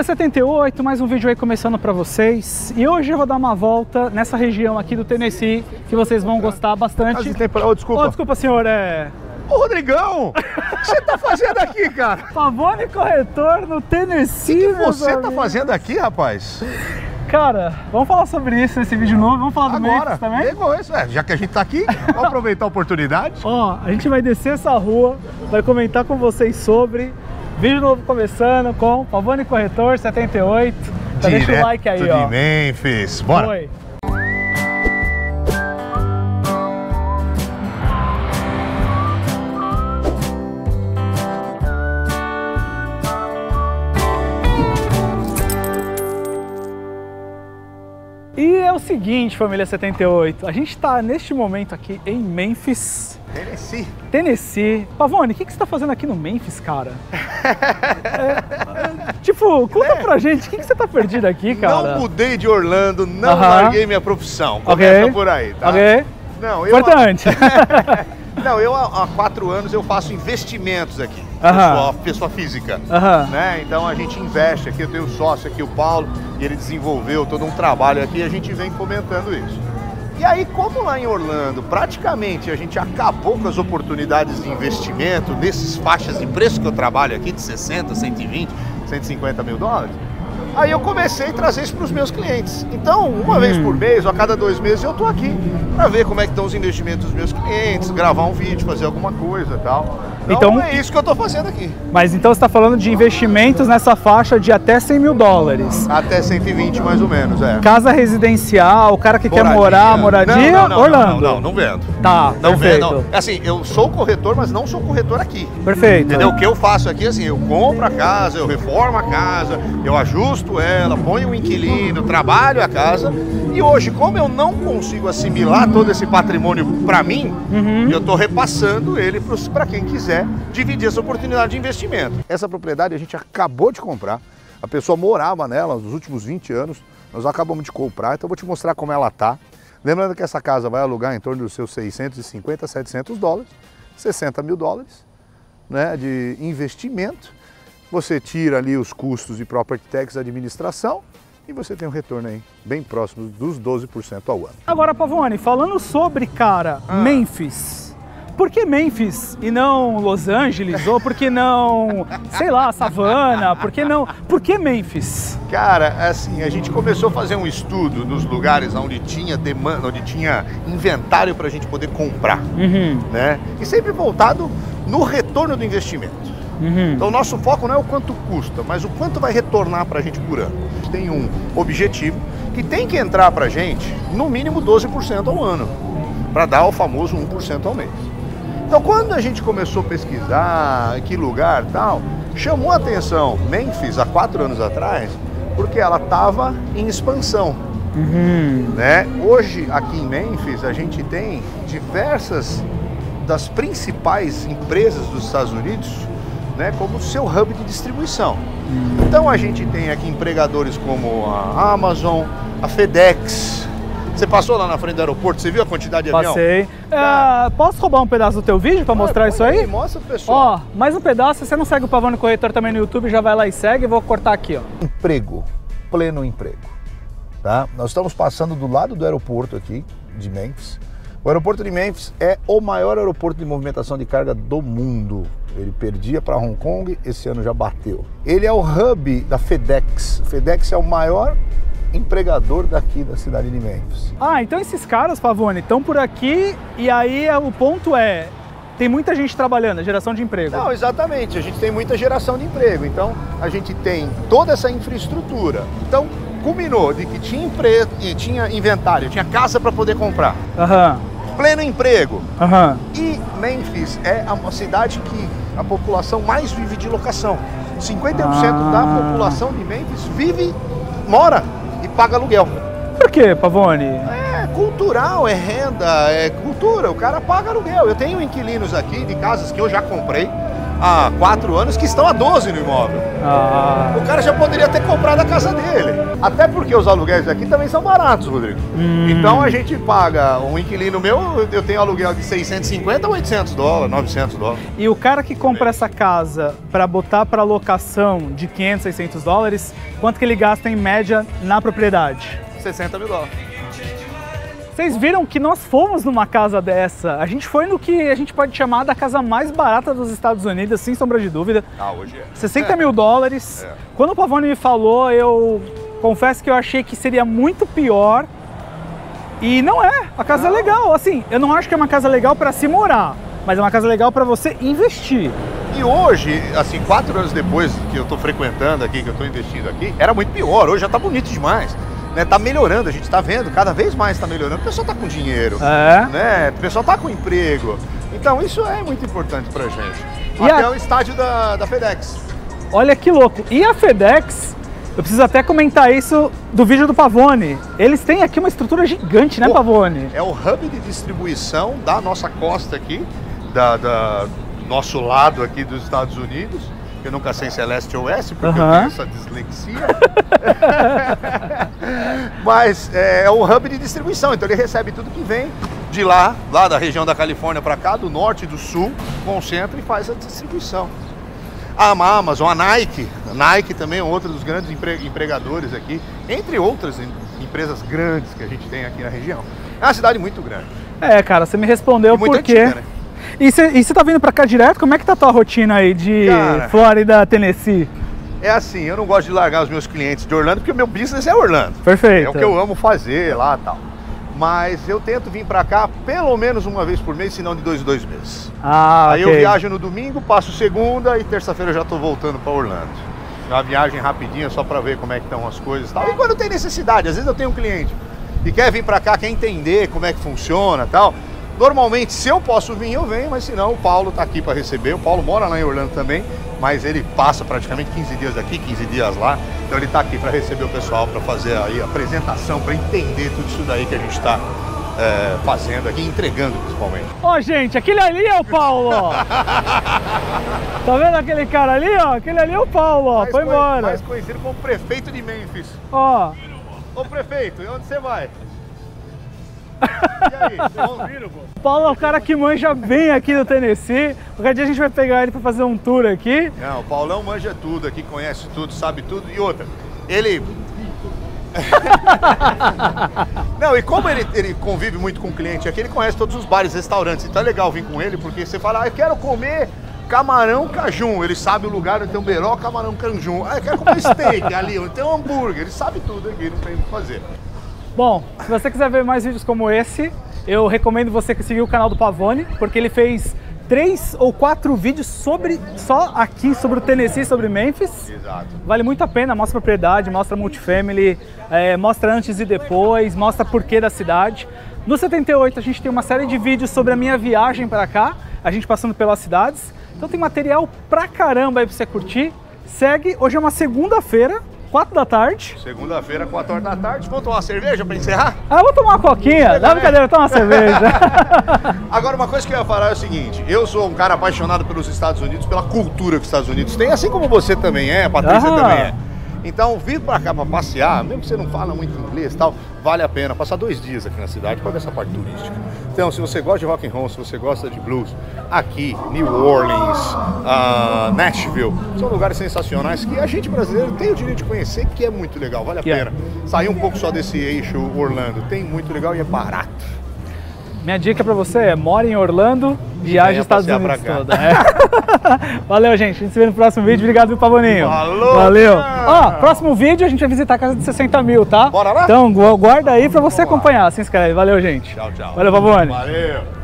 Família 78, mais um vídeo aí começando para vocês. E hoje eu vou dar uma volta nessa região aqui do Tennessee, que vocês vão gostar bastante. Oh, desculpa. Oh, desculpa, senhor, é... Ô, Rodrigão, o que você tá fazendo aqui, cara? Pavone Corretor no Tennessee, O que, você tá fazendo aqui, rapaz? Cara, vamos falar sobre isso nesse vídeo novo, vamos falar do Agora, Memphis também? pegou isso, é, já que a gente tá aqui, vamos aproveitar a oportunidade. Ó, a gente vai descer essa rua, vai comentar com vocês sobre. Vídeo novo começando com Pavone Corretor 78. Então deixa o like aí, Direto ó. de Memphis, bora. Oi. E é o seguinte, família 78, a gente está neste momento aqui em Memphis, Tennessee. Tennessee. Pavone, o que, que você está fazendo aqui no Memphis, cara? É, é, tipo, conta pra gente, o que, que você tá perdido aqui, cara? Não mudei de Orlando, não Aham. larguei minha profissão. Começa Ok. por aí, tá? Ok? Não, eu, Importante. Não, eu há quatro anos eu faço investimentos aqui, pessoa, pessoa física. Aham. Né? Então a gente investe aqui, eu tenho um sócio aqui, o Paulo, e ele desenvolveu todo um trabalho aqui e a gente vem fomentando isso. E aí, como lá em Orlando, praticamente a gente acabou com as oportunidades de investimento nesses faixas de preço que eu trabalho aqui, de 60, 120, 150 mil dólares, aí eu comecei a trazer isso para os meus clientes. Então, uma vez por mês ou a cada dois meses eu estou aqui para ver como é que estão os investimentos dos meus clientes, gravar um vídeo, fazer alguma coisa e tal. Então, Então- é isso que eu estou fazendo aqui. Mas então você está falando de investimentos nessa faixa de até 100 mil dólares. Até 120 mais ou menos, é. Casa residencial, o cara que quer Moradia. morar, moradia, não, não, não, Orlando. Não, não, não vendo. Tá, Não perfeito. vendo. não. Assim, eu sou corretor, mas não sou corretor aqui. Perfeito. Entendeu? O que eu faço aqui, assim, eu compro a casa, eu reformo a casa, eu ajusto ela, ponho um inquilino, trabalho a casa. E hoje, como eu não consigo assimilar todo esse patrimônio para mim, Uhum. eu estou repassando ele para quem quiser dividir essa oportunidade de investimento. Essa propriedade a gente acabou de comprar. A pessoa morava nela nos últimos 20 anos. Nós acabamos de comprar, então eu vou te mostrar como ela tá. Lembrando que essa casa vai alugar em torno dos seus 650, 700 dólares, 60 mil dólares né, de investimento. Você tira ali os custos de property tax administração e você tem um retorno aí bem próximo dos 12% ao ano. Agora, Pavone, falando sobre, cara, Ah. Memphis. Por que Memphis e não Los Angeles? Ou por que não, sei lá, Savannah? Por que não? Por que Memphis? Cara, assim, a gente começou a fazer um estudo nos lugares onde tinha demanda, onde tinha inventário para a gente poder comprar, Uhum, né? E sempre voltado no retorno do investimento. uhum. Então, o nosso foco não é o quanto custa, mas o quanto vai retornar para a gente por ano. A gente tem um objetivo que tem que entrar para a gente no mínimo 12% ao ano, para dar o famoso 1% ao mês. Então, quando a gente começou a pesquisar que lugar tal, chamou a atenção Memphis há quatro anos atrás, porque ela estava em expansão. Uhum. Né? Hoje, aqui em Memphis, a gente tem diversas das principais empresas dos Estados Unidos né, como seu hub de distribuição. Então, a gente tem aqui empregadores como a Amazon, a FedEx. Você passou lá na frente do aeroporto, você viu a quantidade de avião? Passei. Cara. Ah, posso roubar um pedaço do teu vídeo pra mostrar Ah, isso põe aí? Mostra pro pessoal. Ó, mais um pedaço. Se você não segue o Pavone Corretor também no YouTube, já vai lá e segue. Vou cortar aqui, ó. emprego, pleno emprego. Tá? Nós estamos passando do lado do aeroporto aqui de Memphis. O aeroporto de Memphis é o maior aeroporto de movimentação de carga do mundo. Ele perdia para Hong Kong, esse ano já bateu. Ele é o hub da FedEx. FedEx é o maior empregador daqui da cidade de Memphis. Ah, então esses caras, Pavone, estão por aqui e aí é- o ponto é, tem muita gente trabalhando, geração de emprego. Não, exatamente. A gente tem muita geração de emprego. Então, a gente tem toda essa infraestrutura. Então, culminou de que tinha empre... e tinha inventário, tinha casa para poder comprar. Aham, Pleno emprego. aham. E Memphis é a- uma cidade que a população mais vive de locação. 50% da Ah. população de Memphis vive, mora paga aluguel. Por que, Pavone? É cultural, é renda, é cultura. O cara paga aluguel. Eu tenho inquilinos aqui de casas que eu já comprei, há quatro anos que estão a 12 no imóvel. Ah, O cara já poderia ter comprado a casa dele. Até porque os aluguéis aqui também são baratos, Rodrigo. Hum. Então a gente paga um inquilino meu, eu tenho aluguel de 650 a 800 dólares, 900 dólares. E o cara que compra essa casa para botar para locação de 500, 600 dólares, quanto que ele gasta em média na propriedade? 60 mil dólares. Vocês viram que nós fomos numa casa dessa. A gente foi no que a gente pode chamar da casa mais barata dos Estados Unidos, sem sombra de dúvida. Ah, hoje é. 60 mil dólares. É. Quando o Pavone me falou, eu confesso que eu achei que seria muito pior. E não é. A casa é legal. Assim, eu não acho que é uma casa legal para se morar, mas é uma casa legal para você investir. E hoje, assim, quatro anos depois que eu tô frequentando aqui, que eu tô investindo aqui, era muito pior. Hoje já tá bonito demais. Né? Tá melhorando, a gente tá vendo, cada vez mais tá melhorando. O pessoal tá com dinheiro. É. Né? O pessoal tá com emprego. Então isso é muito importante pra gente. E Até a- o estádio da, da FedEx. Olha que louco. E a FedEx, eu preciso até comentar isso do vídeo do Pavone. Eles têm aqui uma estrutura gigante, né, Pô, Pavone? É o hub de distribuição da nossa costa aqui, da, da nosso lado aqui dos Estados Unidos. Eu nunca sei se é leste ou oeste, porque eu Aham. tenho essa dislexia. Mas é, é o hub de distribuição, então ele recebe tudo que vem de lá, lá da região da Califórnia para cá, do norte e do sul, concentra e faz a distribuição. A Amazon, a Nike, a Nike também é outro dos grandes empre- empregadores aqui, entre outras em- empresas grandes que a gente tem aqui na região. É uma cidade muito grande. É, cara, você me respondeu E muito por quê. antiga, né? E você tá vindo pra cá direto? Como é que tá a tua rotina aí de Cara. Flórida, Tennessee? É assim, eu não gosto de largar os meus clientes de Orlando, porque o meu business é Orlando. Perfeito. É o que eu amo fazer lá e tal. Mas eu tento vir pra cá pelo menos uma vez por mês, se não de dois em dois meses. Ah, Aí ok. eu viajo no domingo, passo segunda e terça-feira eu já tô voltando pra Orlando. É uma viagem rapidinha só pra ver como é que estão as coisas e tal. E quando tem necessidade, às vezes eu tenho um cliente e quer vir pra cá, quer entender como é que funciona e tal. Normalmente, se eu posso vir, eu venho, mas se não, o Paulo tá aqui pra receber. O Paulo mora lá em Orlando também, mas ele passa praticamente 15 dias aqui, 15 dias lá. Então ele tá aqui pra receber o pessoal, pra fazer aí a apresentação, pra entender tudo isso daí que a gente tá é, fazendo aqui, entregando principalmente. Ó, gente, aquele ali é o Paulo, ó. tá vendo aquele cara ali, ó? Aquele ali é o Paulo, ó. Mais Foi embora. Mais conhecido como prefeito de Memphis. Ó, Ô prefeito, e onde você vai? Aí? Paulo é o cara que manja bem aqui no Tennessee. Qualquer dia a gente vai pegar ele pra fazer um tour aqui. Não, o Paulão manja tudo aqui, conhece tudo, sabe tudo. E outra, ele. Não, e como ele, ele convive muito com o cliente aqui, ele conhece todos os bares, restaurantes. Então é legal vir com ele, porque você fala, ah, eu quero comer camarão cajun. Ele sabe o lugar onde tem um beró, camarão cajun. Ah, eu quero comer steak ali, onde tem um hambúrguer. Ele sabe tudo aqui, não tem o que fazer. Bom, se você quiser ver mais vídeos como esse, eu recomendo você que seguir o canal do Pavone, porque ele fez três ou quatro vídeos sobre só aqui sobre o Tennessee, sobre Memphis. Exato. Vale muito a pena, mostra propriedade, mostra multifamily, é, mostra antes e depois, mostra porquê da cidade. No 78 a gente tem uma série de vídeos sobre a minha viagem para cá, a gente passando pelas cidades. Então tem material pra caramba aí pra você curtir. Segue, hoje é uma segunda-feira, 4 da tarde. Segunda-feira, 4 horas da tarde. Vamos tomar uma cerveja pra encerrar? Ah, eu vou tomar uma coquinha, dá brincadeira, toma uma cerveja. Agora, uma coisa que eu ia falar é o seguinte: eu sou um cara apaixonado pelos Estados Unidos, pela cultura que os Estados Unidos têm, assim como você também é, a Patrícia Aham. também é. Então, vir pra cá pra passear, mesmo que você não fala muito inglês e tal, vale a pena passar dois dias aqui na cidade para ver essa parte turística. Então, se você gosta de rock and roll, se você gosta de blues, aqui, New Orleans, ah, Nashville, são lugares sensacionais que a gente brasileiro tem o direito de conhecer, que é muito legal, vale a Yeah. pena. Sair um pouco só desse eixo Orlando, tem muito legal e é barato. Minha dica pra você é mora em Orlando, viaje aos Estados Unidos toda. É. Valeu, gente. A gente se vê no próximo vídeo. Obrigado, viu, Pavoninho? Falou, Valeu. Ó, próximo vídeo a gente vai visitar a casa de 60 mil, tá? Bora lá? Então gu- guarda aí pra você acompanhar. Se inscreve. Valeu, gente. Tchau, tchau. Valeu, Pavone. Valeu.